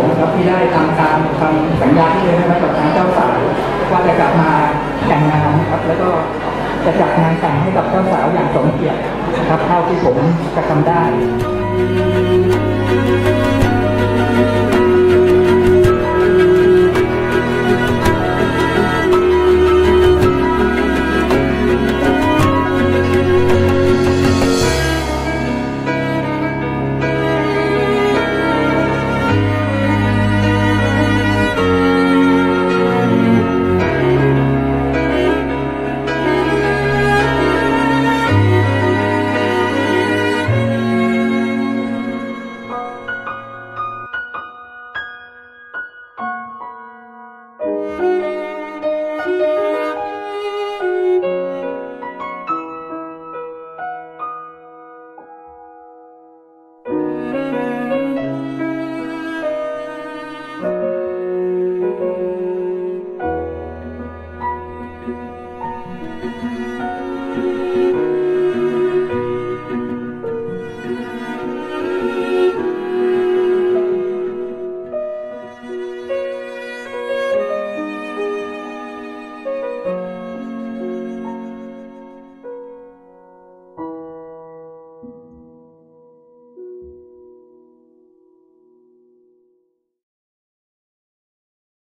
งนะครับที่ได้ทำตามคำสัญญาที่เคยให้ไว้กับทางเจ้าสาวว่าจะกลับมาแต่งงานนะครับ แล้วก็จะจัดงานแต่งให้กับเจ้าสาวอย่างสมเกียรตินะครับเท่าที่ผมจะทำได้「